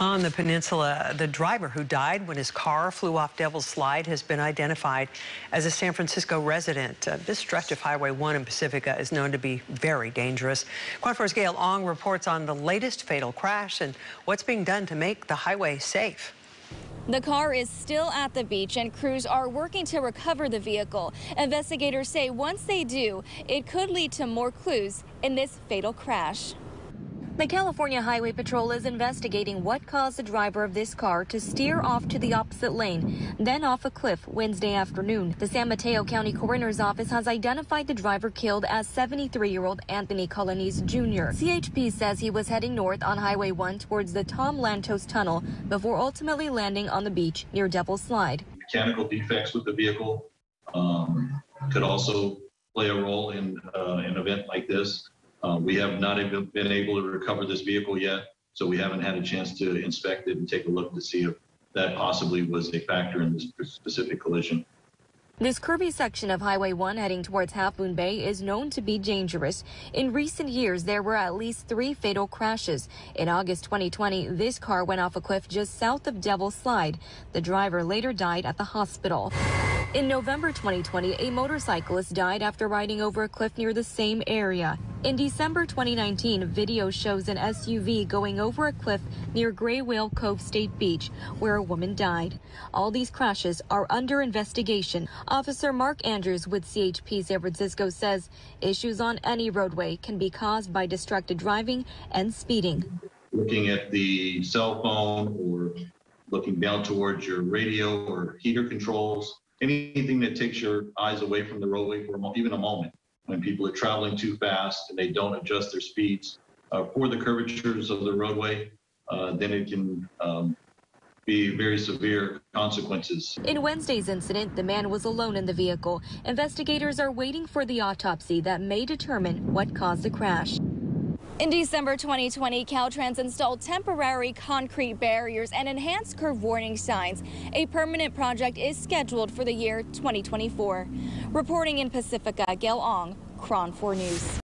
On the peninsula, the driver who died when his car flew off Devil's Slide has been identified as a San Francisco resident. Uh, this stretch of Highway 1 in Pacifica is known to be very dangerous. 4's Gail Ong reports on the latest fatal crash and what's being done to make the highway safe. The car is still at the beach and crews are working to recover the vehicle. Investigators say once they do, it could lead to more clues in this fatal crash. The California Highway Patrol is investigating what caused the driver of this car to steer off to the opposite lane, then off a cliff Wednesday afternoon. The San Mateo County Coroner's Office has identified the driver killed as 73-year-old Anthony Colonies Jr. CHP says he was heading north on Highway 1 towards the Tom Lantos Tunnel before ultimately landing on the beach near Devil's Slide. Mechanical defects with the vehicle um, could also play a role in uh, an event like this. Uh, we have not even been able to recover this vehicle yet, so we haven't had a chance to inspect it and take a look to see if that possibly was a factor in this specific collision. This curvy section of Highway 1 heading towards Half Moon Bay is known to be dangerous. In recent years, there were at least three fatal crashes. In August 2020, this car went off a cliff just south of Devil's Slide. The driver later died at the hospital. In November 2020, a motorcyclist died after riding over a cliff near the same area. In December 2019, a video shows an SUV going over a cliff near Gray Whale Cove State Beach, where a woman died. All these crashes are under investigation. Officer Mark Andrews with CHP San Francisco says issues on any roadway can be caused by distracted driving and speeding. Looking at the cell phone or looking down towards your radio or heater controls, anything that takes your eyes away from the roadway for even a moment when people are traveling too fast and they don't adjust their speeds uh, for the curvatures of the roadway, uh, then it can um, be very severe consequences. In Wednesday's incident, the man was alone in the vehicle. Investigators are waiting for the autopsy that may determine what caused the crash. In December 2020, Caltrans installed temporary concrete barriers and enhanced curve warning signs. A permanent project is scheduled for the year 2024. Reporting in Pacifica, Gail Ong, KRON 4 News.